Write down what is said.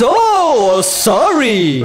so sorry.